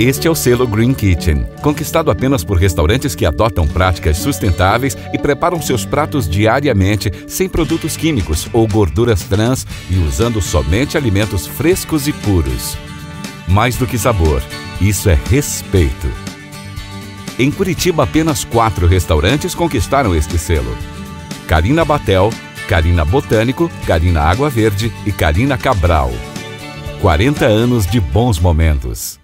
Este é o selo Green Kitchen, conquistado apenas por restaurantes que adotam práticas sustentáveis e preparam seus pratos diariamente sem produtos químicos ou gorduras trans e usando somente alimentos frescos e puros. Mais do que sabor, isso é respeito. Em Curitiba, apenas quatro restaurantes conquistaram este selo: Carina Batel, Carina Botânico, Carina Água Verde e Carina Cabral. 40 anos de bons momentos.